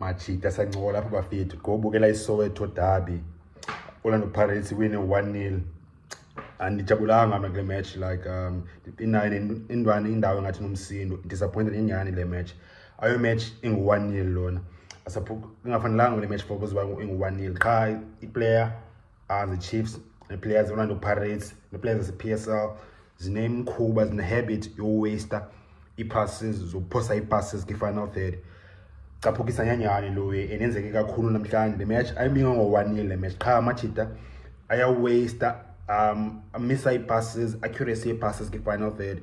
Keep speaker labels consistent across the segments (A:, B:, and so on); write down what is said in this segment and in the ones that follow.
A: machita sancola apha bafethu. Ngobukela isoweto derby. Orlando pirates wine 1-0 andijabulanga mna kule match like um inani indwane indawo engathi nomsindo disappointed inyani le match. Ayo match ingu-one nil lona. Ingafanelanga kule match for kuze uba ingu-one nil. Qha iplayer uh, the-chiefs ne-players orlando pirates ne-players zase-p s l zinemkhuba zinehabit yowaster. Ii-passes zokuphosa ii-passes kwi-final third caphukisa nyanyani loye and yenzeke kakhulu namhlanje. Le match ayibinga ngo-one le match. Qha amajita ayawaster um amisa ii-passes accuracy yee-passes kwi-final third.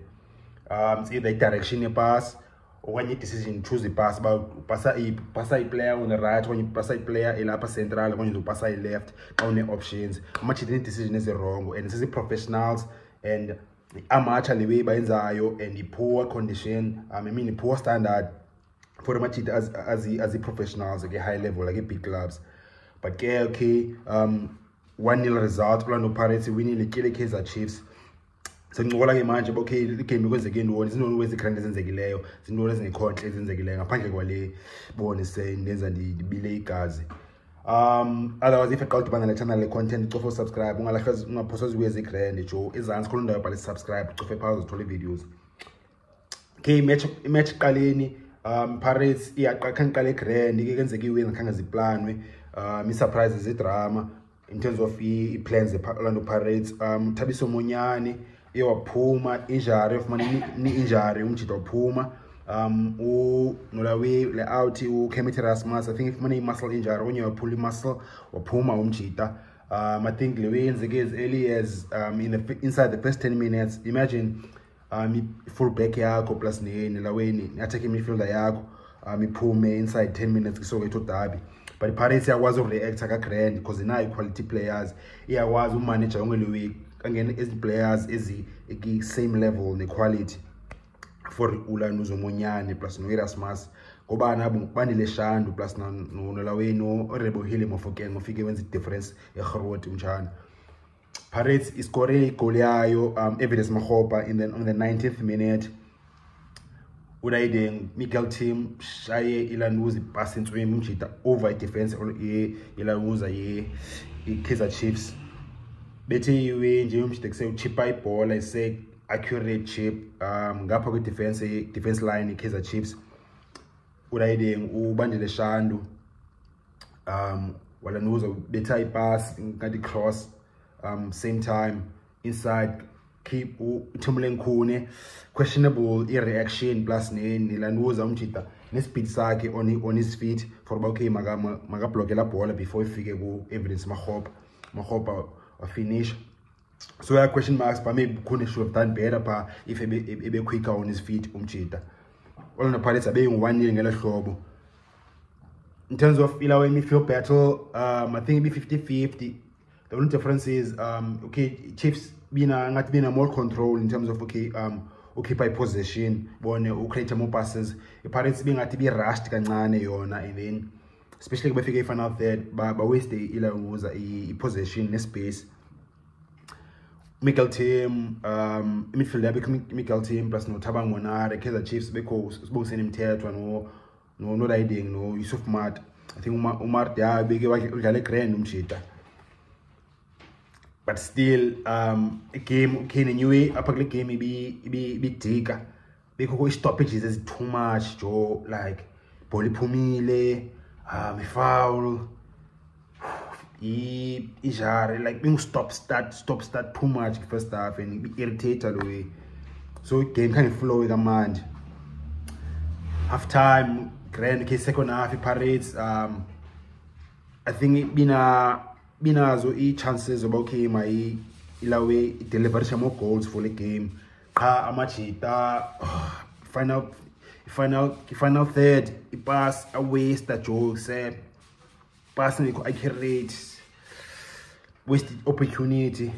A: Um it's either i-direction yepass okanye i-decision choose ipass. Uba pasa iplayer the right okanye upasa iplayer elapha central okanye uzopasa i-left xa une-options. Amajita nee-decision ezirongo and sezi-professionals and amatsha le way bayenzayo and i-poor condition um i mean i-poor standard for amajita azi-professionals ke high level like i-big clubs. But ke okay um one nil result orlando pirates winile tyele kaizer chiefs. Sencokola ke manje okay igame kwenzeke ntoni zintoni kwezigrand ezenzekileyo zintoni ezingekho ntle ezenzekileyo ngaphandle kwale bone sendenza ndibile igazi. Um otherwise if eqa udibana le channel le-content ucofe usubscribe ungaphoswa zibuye zigrand jo. Ezantsi khona indawo yobhala subscribe ucofe phaa uzithole ii-videos okay imatch imatch iqaleni um pirates iyaqakhange iqala egrand ke kenzeka iwini khange ziplanwe. Um ii-surprises idrama in terms of ii-plans ze-orlando pirates. Um thabiso monyane iye waphuma injury ufumana ni-injury umjida waphuma. Um nolawe le out ukemit rasmus i think ifumane i-muscle injury onye waphula i-muscle waphuma umjida um i think le way yenzeke as early as um in the, inside the first 10 minutes imagine um i-full back yakho plus nelaweni ne-attacking midfielder yakho. Um iphume inside 10 minutes kisoketho dabi but ipirates iyakwazi ukureacta kagrand because inayo i-quality players. Iyakwazi umanaja yonke le week angene ezi players ezikwi-same level ne-quality. For ulano zomonyane plus no-erasmus. Ngoba nabo bandile shandu plus nolaweni orebohile mofokeng ofike wenza idifference erhrot umtshana pirates iskore igoli yayo um Evidence Makgopa in the, on the 19th minute. Ulayideng Miguel Timm shaye ilanuza ipasi entswimi umjida over idefense ilanuza ye-kaizer chiefs. Bethe iwe nje umjida kusewuchipa ibhola ise-accurate chip. Um ngapha kwi-defense defense line i-kaizer chiefs. Ulayideng ubandile shandu. Um walanuza betha ipasi ngathi cross um same time inside keep uthumule nkhune questionable i-reaction plus nilanuza umjida nespeed sakhe on, on his feet for uba okay makabloke la bhola before ifike ku-evidence mahopa mahopa wafinish so ya question marks but maybe khune should have done better pha if ebe quicker on his feet umjida. Orlando pirates abeyingu-one nil ngelo hlobo. In terms of ilawe midfield battle um i think ibe 50-50 the only difference is um okay chiefs bina ngathi a more control in terms of okay um ukhipha iposition bone ucreate more passes. Ipirates bengathi bi-rushed kancane yona and then especially befike i-final third bawaste ilakuza i-position nespace Michael team um imidfield yabo Michael team plus noThaba Ngonare Kaizer Chiefs bekho sibongisene imthethwa no no no no Yusuf mart I think uma Umar ya beke udlala egrand umjida but still um game okay anyway kule game ibi ibidika bekho i-stoppages ezi too much jo like ball iphumile um ifoul i-injury like being stop start stop start too much first half and be-irritator lo way. So game kind of flow kamanje half time grand ke second half i-pirates um i think bina binazo ii-chances zoba okay ilawe ideliverisha more goals for le game. Qha amajita oh, final final final third ipass awaste joe se pass ngekho accurate wasted opportunity.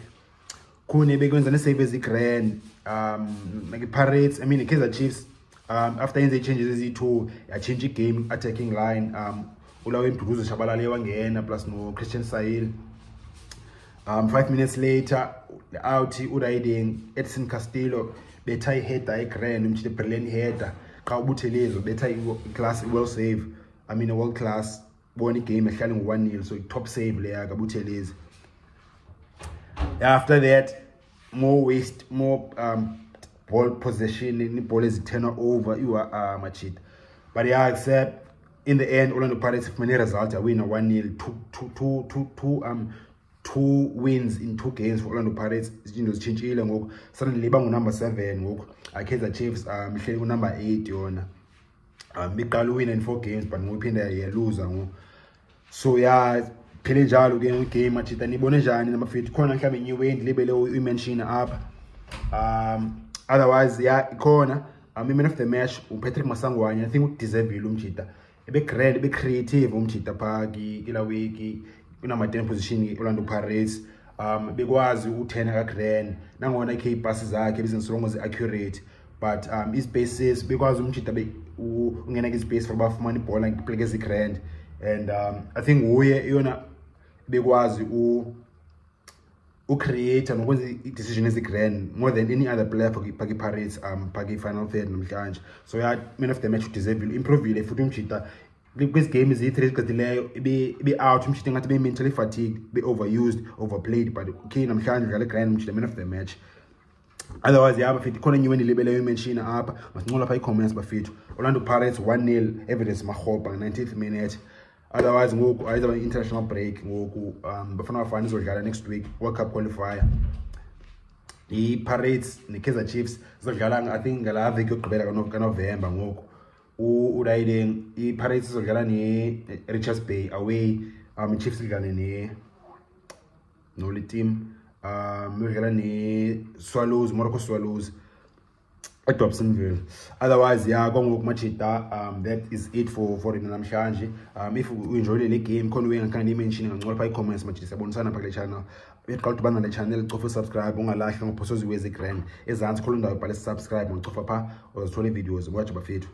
A: Khune bekwenza ne-save ezigrand um like i-pirates i mean i-kaizer chiefs um after yenze ii-changes eziyi-two yatshintsha igame attacking line um ulawe Mduduzi Shabalala wangena plus no-Christian Saile. Um five minutes later out uriding edson castillo betha iheader egrand umtshile brilliant header. Xa betha iclass well save. I mean a world class bona igame ehlale ngu-one nil so i-top save leya kabuthelezi after that more waste more um, ball possession ibhola ezithenwa over iwa uh, machita but yeah except in the end orlando pirates ifumene result awina one nil. Two, two, two, two, two, um, two wins in two games for orlando pirates. Izinto zitshintshile ngoku. Suddenly bangunumber seven ngoku. Akaizer chiefs um ihleli kunumber eight yona. Um iqala uwina in four games but ngoku iphinde yaluza ngoku. So ya phele njalo ke game machita nibone njani namafethi khona mhlawumbe nyiwe ndilibele uyimenshina apha. Um otherwise ya ikhona. Um i-man of the match upatrick masangwanye i think udeservile umjita ebe-grand ebe-creative umjita phaa kila week unumber ten position i-orlando pirates. Um bekwazi uthena ka-grand nangona ikhe iipasi zakhe bezinsolongo zi-accurate but um i-spaces bekwazi umjita ungena kwi-space for bafumana ibhola pleke ezi-grand and um i think nguye iyona bekwazi ucreator nokwenza i-decision ezi-grand more than any other player for phaki pirates um phaki final third namhlanje. So ya man of the match udeservile improvile futhi umjita kwezi game eziyi-three ezigqithileyo ibe-out umjita ngathi be-mentally fatigue be-overused overplayed but okay namhlanje udlala grand umjita man of the match. Otherwise ya bafethu khona enye wendilibeleyo imenshina apha masincola pha ii-comments bafethu orlando pirates one nil Evidence Makgopa nge-nineteenth minute otherwise ngoku ayizaba international break ngoku um bafana bafana izodlala next week world cup qualifier. I-pirates ne-kaizer chiefs zizodlala i think ngalaa veki yokugqibela kanovemba ngoku. Ulayideng i-pirates izodlala ne-richards bay away um i-chiefs idlale noli team. Um yodlala ne-swallows morocco swallows edobsonville otherwise ya kwangoku machita um that is it for for rina namhlanje. Um if uenjoyile le game khona uyengakhanda imenshini ngancola pha ii-comments machita siyabonisana pha kule channel. Beqala ukuthi ubana le channel cofa usubscribe ungalahli ngophosoziwe ezi-grand ezantsi khona indawo ibhale subscribe ungacofa pha uzithola iivideos ngwaje bafethu